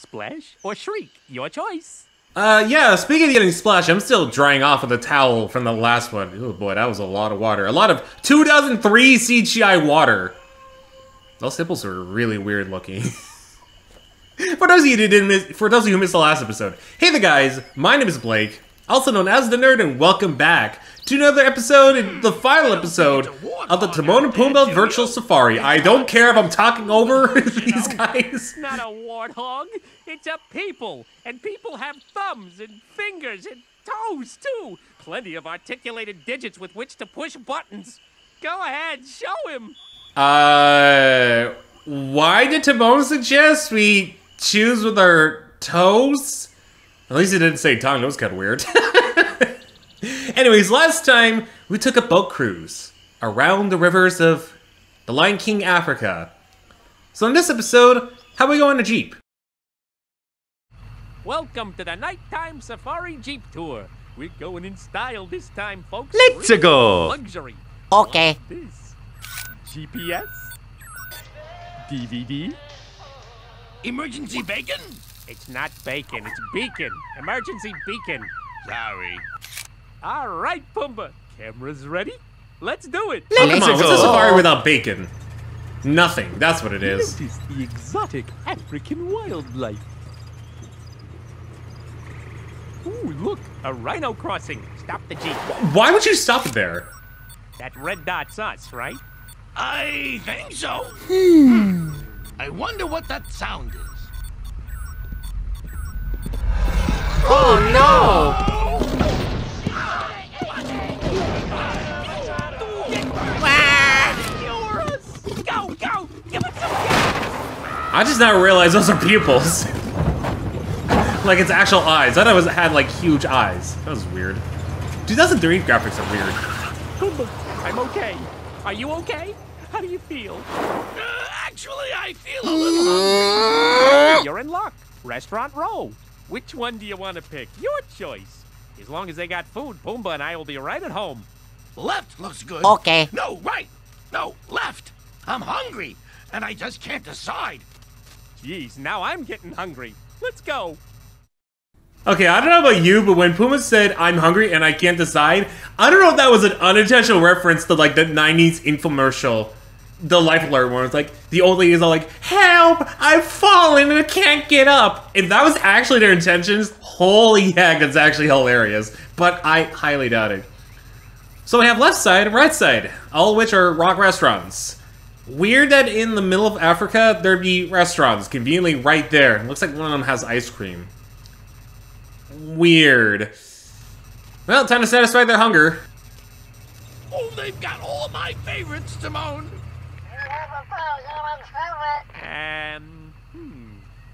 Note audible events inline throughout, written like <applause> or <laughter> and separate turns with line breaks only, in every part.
Splash or shriek, your choice.
Uh, yeah, speaking of getting splashed, I'm still drying off with a towel from the last one. Oh boy, that was a lot of water. A lot of 2003 CGI water. Those nipples are really weird looking. <laughs> for those of you who didn't miss, for those of you who missed the last episode, hey there guys, my name is Blake, also known as the Nerd, and welcome back to another episode, the final episode of the Timon and Pumbaa Virtual Safari. I don't care if I'm talking over <laughs> these guys.
Not a warthog. It's a people, and people have thumbs and fingers and toes too. Plenty of articulated digits with which to push buttons. Go ahead, show him.
Uh, why did Timon suggest we choose with our toes? At least he didn't say tongue. That was kind of weird. <laughs> Anyways, last time we took a boat cruise around the rivers of the Lion King Africa. So in this episode, how we go on a jeep?
Welcome to the nighttime safari jeep tour. We're going in style this time, folks.
Let's
Real
go.
Luxury.
Okay.
This GPS, DVD.
Emergency bacon?
It's not bacon, it's beacon. Emergency beacon.
Sorry.
All right, Pumbaa. Cameras ready? Let's do it.
Oh, come on, what's a safari without bacon? Nothing. That's what it is.
Notice the exotic African wildlife. Ooh, look, a rhino crossing. Stop the jeep.
Why would you stop there?
That red dot's us, right?
I think so. Hmm. I wonder what that sound is.
Oh
Cure Go, go! Give it some gas!
I just now realized those are pupils. <laughs> like it's actual eyes. I thought it was, had like huge eyes. That was weird. 2003 graphics are weird.
Pumbaa, <laughs> I'm okay. Are you okay? How do you feel?
Uh, actually, I feel a little hungry.
You're in luck. Restaurant row. Which one do you want to pick? Your choice. As long as they got food, Pumbaa and I will be right at home.
Left looks good.
Okay.
No, right. No, left. I'm hungry, and I just can't decide.
Jeez, now I'm getting hungry. Let's go.
Okay, I don't know about you, but when Pumbaa said I'm hungry and I can't decide, I don't know if that was an unintentional reference to like the 90s infomercial. The Life Alert one. It's like the old lady is all like, Help! I've fallen and I can't get up. If that was actually their intentions, holy heck, that's actually hilarious. But I highly doubt it. So we have left side and right side, all of which are rock restaurants. Weird that in the middle of Africa there'd be restaurants conveniently right there. It looks like one of them has ice cream. Weird. Well, time to satisfy their hunger.
Oh, they've got all my favorites, Timon.
Um, hmm.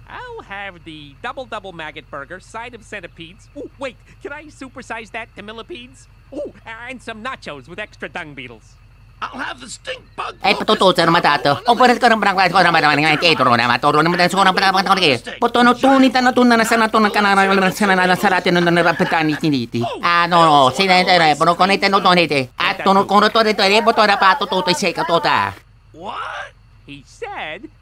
I'll have the double double maggot burger, side of centipedes. Oh, wait, can I supersize that to millipedes? Oh, and some nachos with extra dung beetles.
I'll have the stink bug.
Eh, patututo naman tato. O pwede ka naman ko naman naman ngayon kay Turo naman. Turo naman tayo naman naman naman kay. Puto no tuni tan tun na sana tun ka na na sana na sa natin no na rapitan ni tiniti. Ah no no, sina tere, pero kon ite no tonite. At tuno kono to dito re boto na pa tututo sai ka tota.
What?
He said.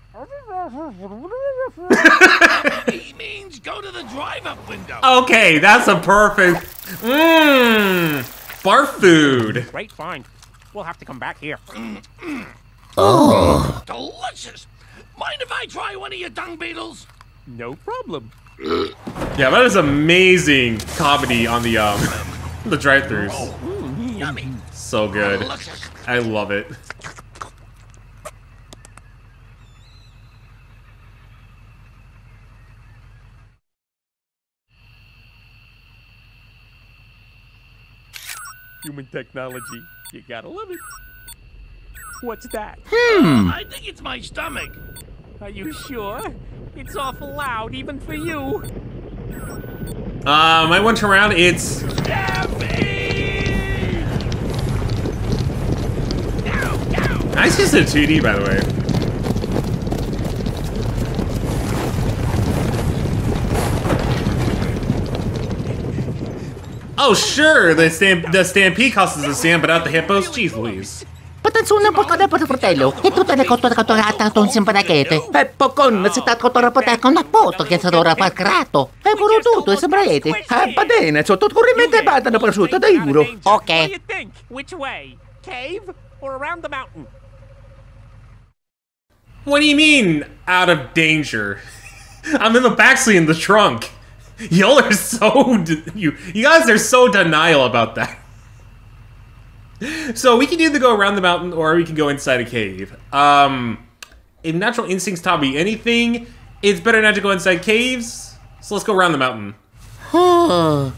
He means go to the drive-up window.
Okay, that's a perfect. Mmm. Barf food.
Great find. We'll have to come back here.
Delicious. Mind if I try one of your dung beetles?
No problem.
Yeah, that is amazing comedy on the um <laughs> the drive-throughs.
Yummy.
So good.
Delicious.
I love it.
Human technology. You gotta love it. What's that? Hmm.
I think it's my stomach.
Are you sure? It's awful loud, even for you.
Um, I went around. It's
Daffy! Now, now.
nice just a 2D, by the way. Oh sure, the stamp the stampede causes the sand, but not the hippos. Jeez Louise.
Patansunan po ka na po sa fratello. Ito talaga ko talaga to ata ton simpanakete. Eh, pokon, nasitat ko to rapote ko na po. To kaya sa dora pa krato. Eh, puro tuto sa braete. Ha, pa din. So, rin may bata na parsuta da.
What
Okay.
do you think? Which way? Cave or around the mountain?
What do you mean, out of danger? <laughs> I'm in the backseat in the trunk. <laughs> Y'all are so you you guys are so denial about that. So we can either go around the mountain or we can go inside a cave. Um, if natural instincts taught me anything, it's better not to go inside caves. So let's go around the mountain.
Huh.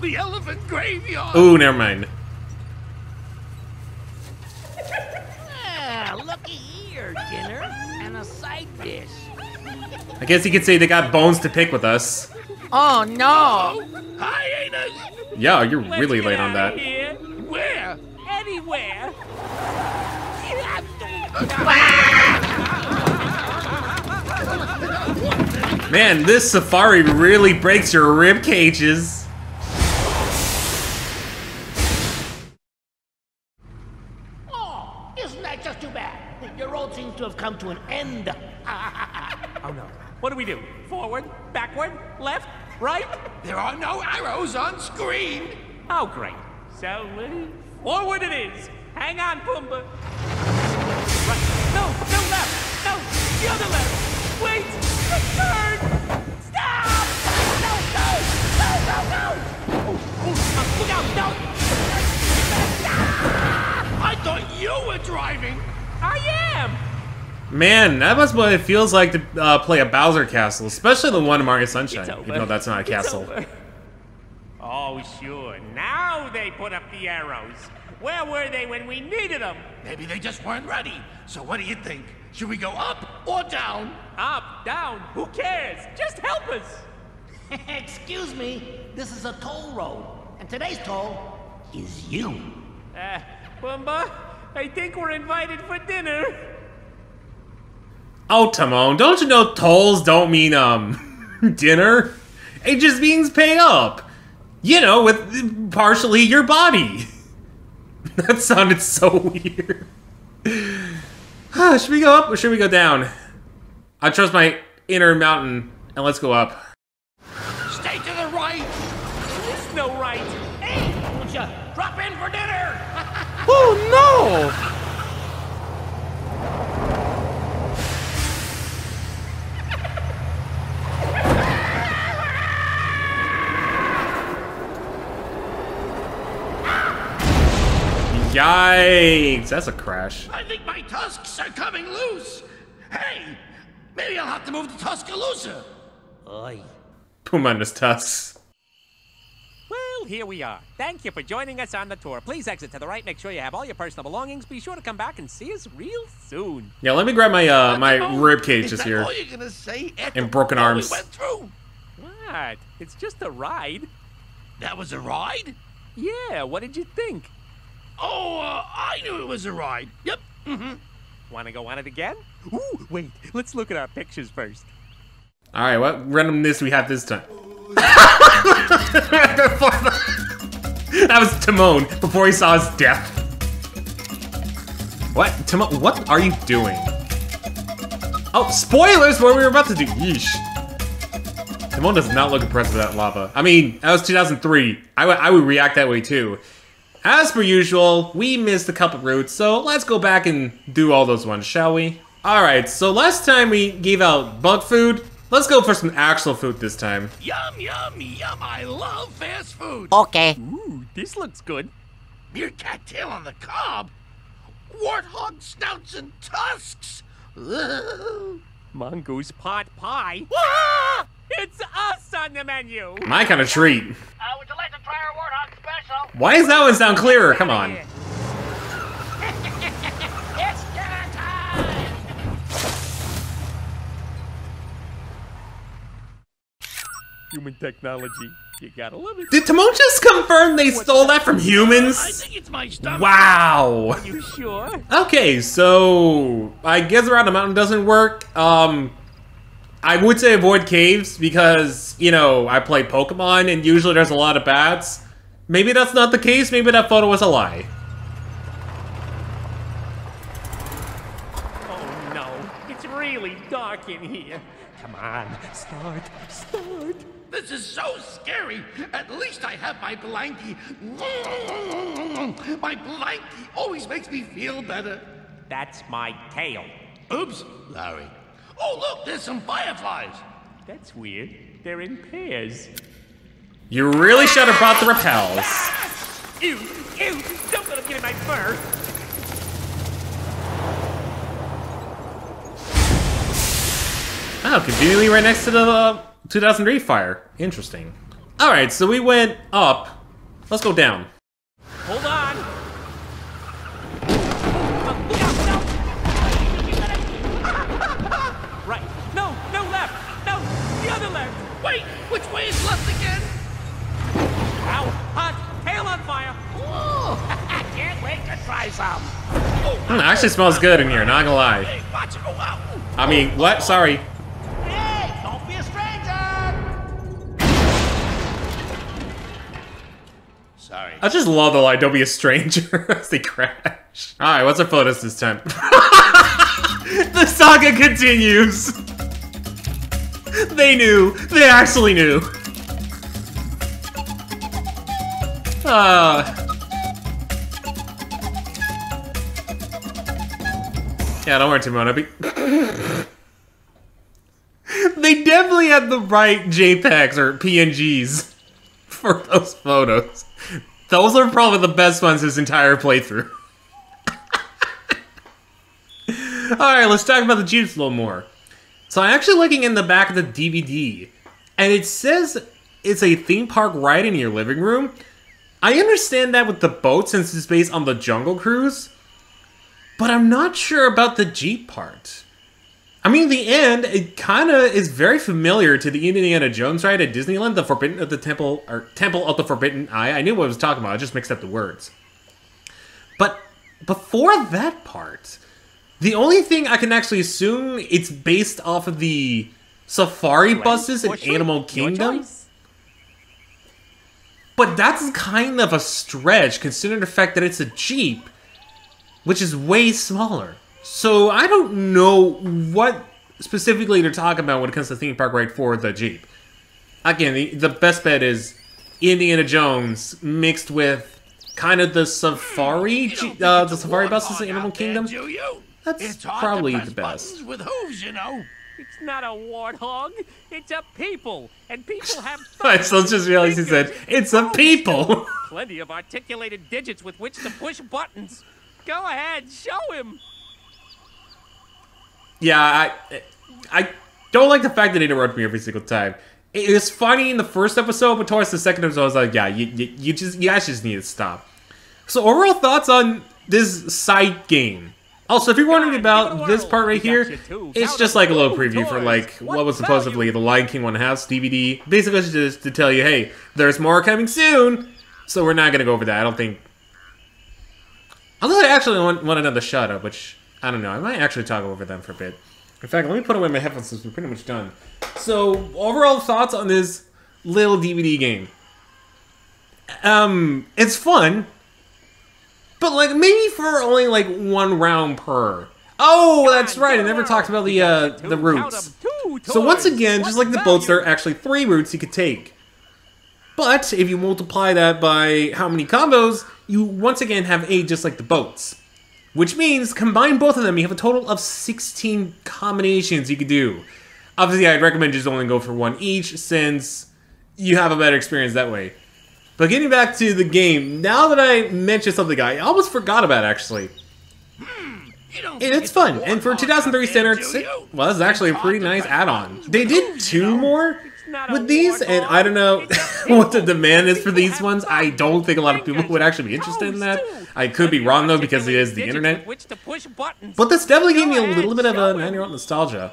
The elephant graveyard.
Ooh, never mind.
Ah, looky here, dinner and a side dish.
I guess you could say they got bones to pick with us.
Oh, no.
Hyenas.
Yeah, you're
Let's
really
get
late on that.
Here.
Where?
Anywhere.
Man, this safari really breaks your rib cages.
Oh, isn't that just too bad? Your road seems to have come to an end.
What do we do? Forward? Backward? Left? Right?
There are no arrows on screen.
Oh, great. So, uh, forward it is. Hang on, Pumbaa. Right. No, no left. No, the other left. Wait. Return. Stop. No, no, no, no, no. Oh, oh, uh, look out. No.
I thought you were driving.
I am.
Man, that must be what it feels like to uh, play a Bowser castle, especially the one in Mario Sunshine.
It's over.
Even though that's not a castle.
over. Oh, sure. Now they put up the arrows. Where were they when we needed them?
Maybe they just weren't ready. So what do you think? Should we go up or down?
Up, down, who cares? Just help us. <laughs>
Excuse me, this is a toll road, and today's toll is you.
Uh, Pumbaa, I think we're invited for dinner.
Oh, Timon, don't you know tolls don't mean, um, <laughs> dinner? It just means pay up. You know, with partially your body. <laughs> that sounded so <laughs> weird. <sighs> should we go up or should we go down? I trust my inner mountain, and let's go up.
Stay to the right.
There's no right.
Hey, won't you drop in for dinner?
Oh, no! Yikes, that's a crash.
I think my tusks are coming loose. Hey, maybe I'll have to move to Tuscaloosa.
Oi.
Pumbaa and his tusks.
Well, here we are. Thank you for joining us on the tour. Please exit to the right. Make sure you have all your personal belongings. Be sure to come back and see us real soon.
Yeah, let me grab my uh my
Oh,
rib cage
is
this
that
here.
all you're gonna say after
And broken arms.
We went through.
What? It's just a ride.
That was a ride.
Yeah, what did you think?
Oh, uh, I knew it was a ride. Yep. Mm-hmm.
Want to go on it again? Ooh, wait. Let's look at our pictures first.
All right, what randomness we have this time? <laughs> that was Timon before he saw his death. What, Timon? What are you doing? Oh, spoilers! What we were about to do. Yeesh. Timon does not look impressed with that lava. I mean, that was 2003. I would- I would react that way too. As per usual, we missed a couple routes, so let's go back and do all those ones, shall we? Alright, so last time we gave out bug food. Let's go for some actual food this time.
Yum, yum, yum. I love fast food.
Okay.
Ooh, this looks good.
Meerkat tail on the cob. Warthog snouts and tusks. Ugh. <laughs>
Mongoose pot pie. Ah! It's us on the menu.
My kind of treat.
Uh, would you like to try our warthog special?
Why does that one sound clearer? Come on.
It's dinner time!
Human technology. You gotta love it.
Did Timon just confirm they stole that from
I
humans?
think it's my stomach.
Wow.
You sure?
Okay, so I guess around the mountain doesn't work. Um, I would say avoid caves because you know I play Pokemon and usually there's a lot of bats. Maybe that's not the case, maybe that photo was a lie.
Oh no, it's really dark in here. Come on, start, start.
This is so scary. At least I have my blankie. My blankie always makes me feel better.
That's my tail.
Oops, Larry. Oh, look, there's some fireflies.
That's weird. They're in pairs.
You really should have brought the repels.
Ew, ew, don't let him get in my fur.
Oh, conveniently right next to the uh, 2003 fire. Interesting. All right, so we went up. Let's go down. Hmm, actually smells good in here, not gonna lie.
Hey, watch it. Wow.
I mean, what? Sorry.
Hey, don't be a stranger.
Sorry.
I just love the line, don't be a stranger <laughs> as they crash. Alright, what's our photos this time? <laughs> the saga continues! They knew. They actually knew. Uh. Yeah, don't worry, Timon. <laughs> They definitely had the right JPEGs or PNGs <laughs> for those photos. Those are probably the best ones this entire playthrough. <laughs> Alright, let's talk about the Jeeps a little more. So I'm actually looking in the back of the DVD, and it says it's a theme park ride in your living room. I understand that with the boat since it's based on the Jungle Cruise, but I'm not sure about the Jeep part. I mean, the end, it kind of is very familiar to the Indiana Jones ride at Disneyland, the Forbidden of the Temple or Temple of the Forbidden Eye. I knew what I was talking about. I just mixed up the words. But before that part, the only thing I can actually assume it's based off of the safari buses in Animal Kingdom. But that's kind of a stretch considering the fact that it's a Jeep, which is way smaller. So I don't know what specifically to talk about when it comes to theme park ride for the Jeep. Again, the, the best bet is Indiana Jones mixed with kind of the safari,
You don't
Je-
think
uh, the safari buses
warthog
in Animal
out there,
Kingdom. That's
It's
probably the best.
buttons with hooves, you know.
It's not a warthog. It's a people, and people have. <laughs>
I still
thumbs,
just realized he said, it's a people. <laughs>
Plenty of articulated digits with which to push buttons. Go ahead, show him.
Yeah, I I don't like the fact that they interrupt me every single time. It was funny in the first episode, but towards the second episode, I was like, yeah, you, you, you just you guys just need to stop. So overall thoughts on this side game. Also, if you're wondering about
give it a
this part right here,
got you too.
it's just like a little preview for like
What
was supposedly the Lion King One House DVD. Basically, it's just to tell you, hey, there's more coming soon. So we're not gonna go over that. I don't think. Although I actually want, want another shut up, which I don't know. I might actually talk over them for a bit. In fact, let me put away my headphones since we're pretty much done. So, overall thoughts on this little DVD game. Um, it's fun, but like maybe for only like one round per. Oh, that's right. I
give it a
never talked about the uh the routes. So once again, just like the boats, there are actually three routes you could take. But if you multiply that by how many combos, you once again have eight just like the boats. Which means combine both of them, you have a total of 16 combinations you could do. Obviously, I'd recommend just only go for one each since you have a better experience that way. But getting back to the game, now that I mentioned something I almost forgot about actually. And it's fun, and for 2003 standards, it was actually a pretty nice add-on. They did two more with these, and. I don't know <laughs> what the demand is for these ones. I don't think a lot of people would actually be interested in that. I could be wrong though because it is the internet. But this definitely gave me a little bit of a nine-year-old nostalgia.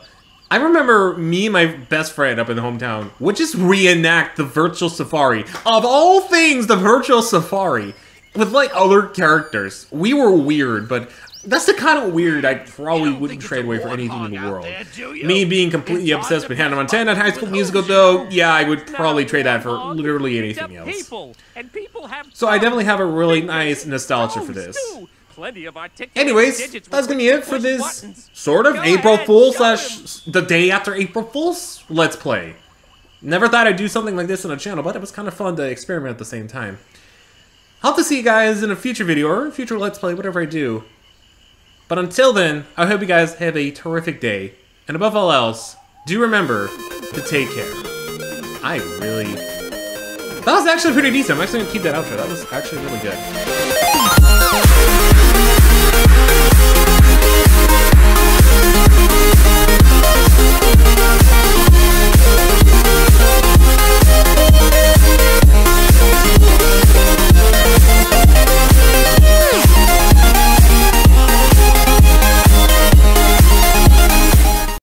I remember me and my best friend up in the hometown would just reenact the virtual safari. Of all things, the virtual safari. With like other characters. We were weird, but that's the kind of weird I probably wouldn't trade away for anything in the world.
there.
Me being completely
It's
obsessed with Hannah Montana and High School Musical, though, yeah, I would probably trade that for literally anything else.
People, and people have
So I definitely have a really nice nostalgia for this.
of
Anyways, that's gonna be it for this
buttons.
sort of
Go
April Fool slash the day after April Fool's Let's Play. Never thought I'd do something like this on a channel, but it was kind of fun to experiment at the same time. I'll to see you guys in a future video or a future Let's Play, whatever I do. But until then, I hope you guys have a terrific day. And above all else, do remember to take care. I really... That was actually pretty decent. I'm actually going to keep that outro. That was actually really good.